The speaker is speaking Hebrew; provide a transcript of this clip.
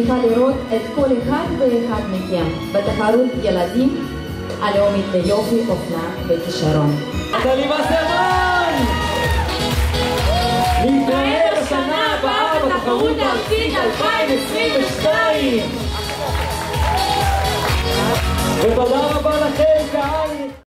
מצליחה לראות את כל אחד ואחד מכם בתחרות ילדים הלאומית ליופי, אופנה וכישרון. נטלי וסרמן! נתראה בשנה הבאה בתחרות הארצית 2022!